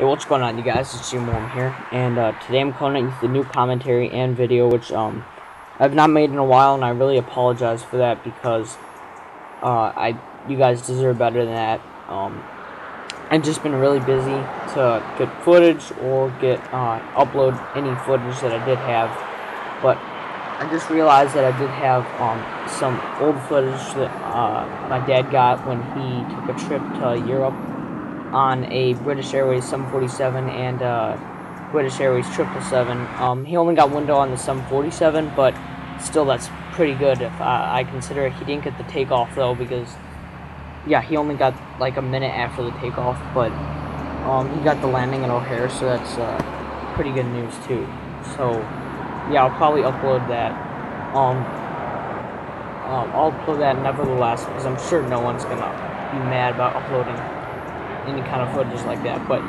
Hey, what's going on, you guys? It's Jim Worm here, and uh, today I'm it the new commentary and video, which um, I've not made in a while, and I really apologize for that because uh, I you guys deserve better than that. Um, I've just been really busy to get footage or get uh, upload any footage that I did have, but I just realized that I did have um, some old footage that uh, my dad got when he took a trip to Europe on a British Airways 747 and uh, British Airways 777. Um, he only got window on the 747, but still that's pretty good if I, I consider it. He didn't get the takeoff though because, yeah, he only got like a minute after the takeoff, but um, he got the landing at O'Hare, so that's uh, pretty good news too. So, yeah, I'll probably upload that. Um, um, I'll upload that nevertheless because I'm sure no one's gonna be mad about uploading any kind of footage like that. But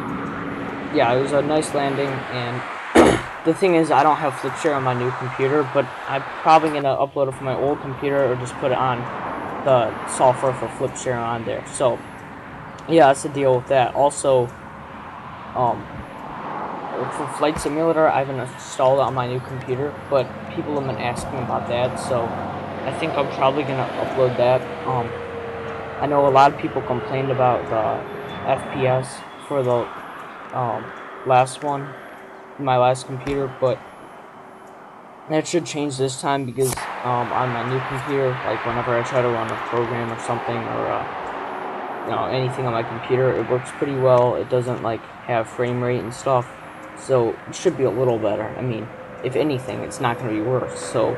yeah, it was a nice landing, and the thing is, I don't have FlipShare on my new computer, but I'm probably gonna upload it from my old computer or just put it on the software for FlipShare on there. So yeah, that's the deal with that. Also, um, for Flight Simulator, I haven't installed it on my new computer, but people have been asking about that, so I think I'm probably gonna upload that. Um, I know a lot of people complained about the FPS for the um, last one, my last computer, but that should change this time because um, on my new computer, like whenever I try to run a program or something or uh, you know anything on my computer, it works pretty well. It doesn't like have frame rate and stuff, so it should be a little better. I mean, if anything, it's not going to be worse. So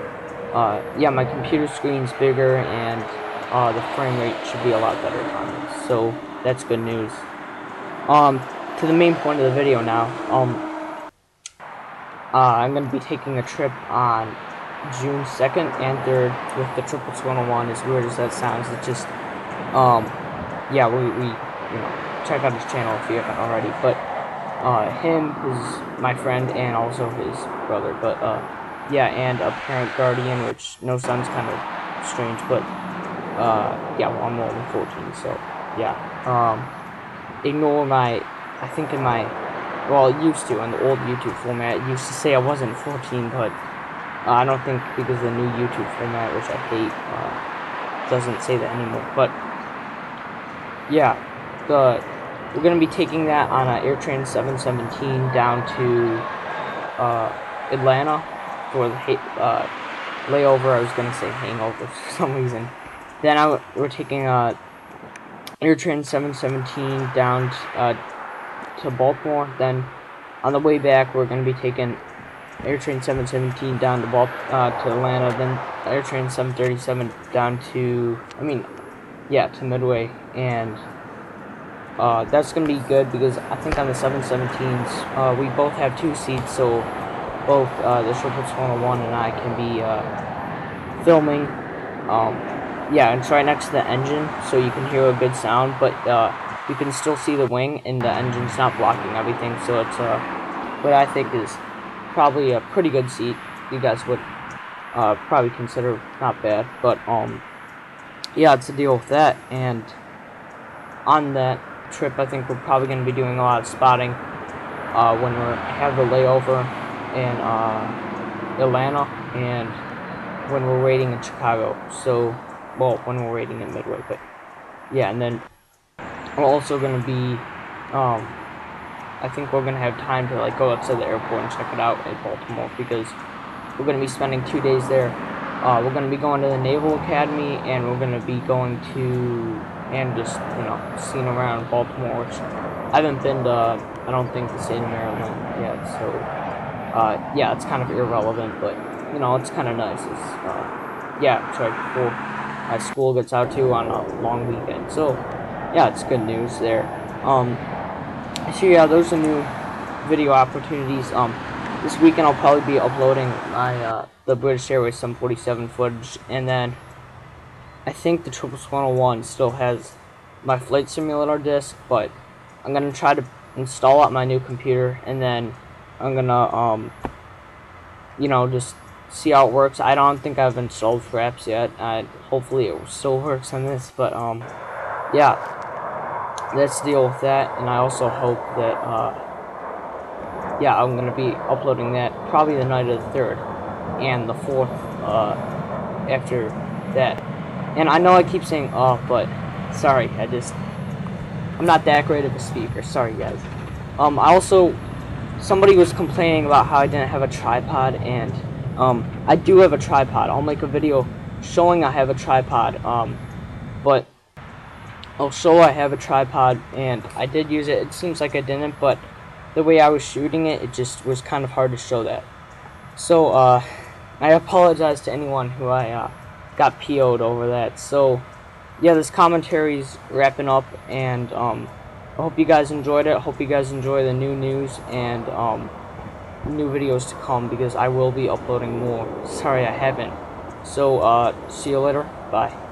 uh, yeah, my computer screen's bigger and uh, the frame rate should be a lot better on it. So that's good news. Um, to the main point of the video now. Um, uh, I'm going to be taking a trip on June 2nd and 3rd with the Triple 201. as weird as that sounds. It's just, um, yeah, we, we, you know, check out his channel if you haven't already. But, uh, him is my friend and also his brother. But, uh, yeah, and a parent guardian, which no sounds kind of strange, but, uh, yeah, well, I'm only 14, so, yeah. Um, ignore my, I think in my, well, used to, in the old YouTube format, used to say I wasn't 14, but uh, I don't think because the new YouTube format, which I hate, uh, doesn't say that anymore. But, yeah, the, we're to be taking that on an AirTran 717 down to uh, Atlanta for the uh, layover. I was to say hangover for some reason. Then I, we're taking a AirTran 717 down uh, to Baltimore. Then on the way back, we're going to be taking AirTran 717 down to Bal uh, to Atlanta. Then AirTran 737 down to, I mean, yeah, to Midway. And uh, that's going to be good because I think on the 717s, uh, we both have two seats, so both uh, the Sherbrooks 101 and I can be uh, filming. Um, yeah, it's right next to the engine, so you can hear a good sound, but uh, you can still see the wing, and the engine's not blocking everything, so it's uh, what I think is probably a pretty good seat. You guys would uh, probably consider not bad, but um, yeah, it's a deal with that, and on that trip, I think we're probably going to be doing a lot of spotting uh, when we have the layover in uh, Atlanta and when we're waiting in Chicago. So well, when we're waiting in Midway, but yeah, and then we're also gonna be, um, I think we're gonna have time to like go up to the airport and check it out in Baltimore because we're gonna be spending two days there. Uh, we're gonna be going to the Naval Academy and we're gonna be going to and just you know seeing around Baltimore, I haven't been to. I don't think the state of Maryland yet, so uh, yeah, it's kind of irrelevant, but you know it's kind of nice. It's, uh, yeah, it's cool my school gets out to on a long weekend. So, yeah, it's good news there. Um, so yeah, those are new video opportunities. Um, this weekend I'll probably be uploading my uh, the British Airways 747 footage, and then I think the Triple 101 still has my flight simulator disc, but I'm gonna try to install it on my new computer, and then I'm gonna um, you know, just see how it works. I don't think I've installed Fraps yet. Uh, hopefully it still works on this, but um, yeah. let's deal with that. And I also hope that, uh, yeah, I'm gonna be uploading that probably the night of the third and the fourth uh, after that. And I know I keep saying "oh," but sorry, I just I'm not that great of a speaker. Sorry, guys. Um, I also somebody was complaining about how I didn't have a tripod, and um, I do have a tripod. I'll make a video showing I have a tripod. Um, but I'll show I have a tripod, and I did use it. It seems like I didn't, but the way I was shooting it, it just was kind of hard to show that. So, uh, I apologize to anyone who I uh, got PO'd over that. So, yeah, this commentary's wrapping up, and um, I hope you guys enjoyed it. I hope you guys enjoy the new news and um, new videos to come because I will be uploading more. Sorry I haven't. So, uh, see you later. Bye.